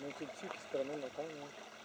Мультипчик страны на камне.